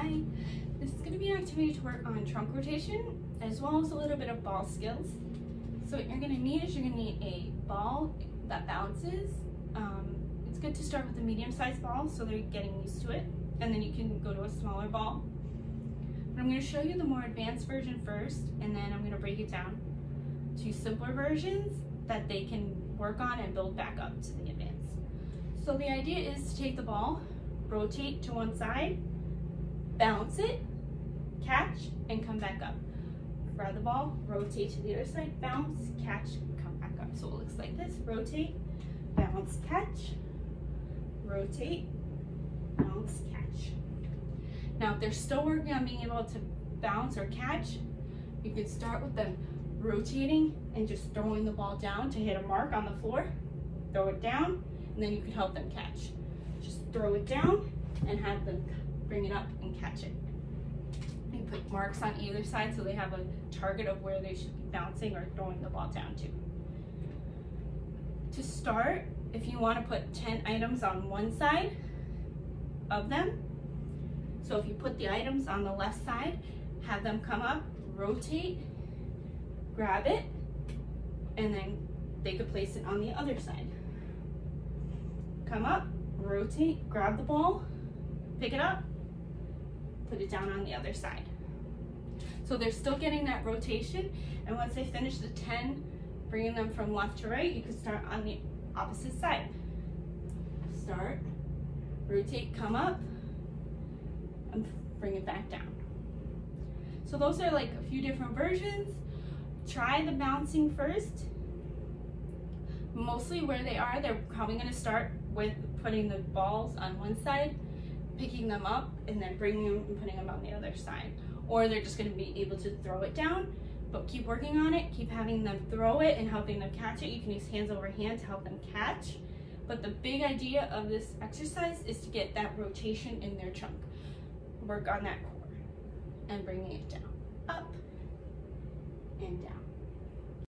Hi, this is going to be an activity to work on trunk rotation as well as a little bit of ball skills. So what you're going to need is you're going to need a ball that bounces. Um, it's good to start with a medium-sized ball so they're getting used to it and then you can go to a smaller ball. But I'm going to show you the more advanced version first and then I'm going to break it down to simpler versions that they can work on and build back up to the advanced. So the idea is to take the ball, rotate to one side, bounce it, catch, and come back up. Grab the ball, rotate to the other side, bounce, catch, come back up. So it looks like this, rotate, bounce, catch, rotate, bounce, catch. Now if they're still working on being able to bounce or catch, you could start with them rotating and just throwing the ball down to hit a mark on the floor, throw it down, and then you can help them catch. Just throw it down and have them bring it up and catch it. You put marks on either side so they have a target of where they should be bouncing or throwing the ball down to. To start, if you want to put 10 items on one side of them, so if you put the items on the left side, have them come up, rotate, grab it, and then they could place it on the other side. Come up, rotate, grab the ball, pick it up, put it down on the other side. So they're still getting that rotation, and once they finish the 10, bringing them from left to right, you can start on the opposite side. Start, rotate, come up, and bring it back down. So those are like a few different versions. Try the bouncing first. Mostly where they are, they're probably gonna start with putting the balls on one side, picking them up, and then bringing them and putting them on the other side. Or they're just gonna be able to throw it down, but keep working on it, keep having them throw it and helping them catch it. You can use hands over hand to help them catch. But the big idea of this exercise is to get that rotation in their trunk. Work on that core and bringing it down, up and down.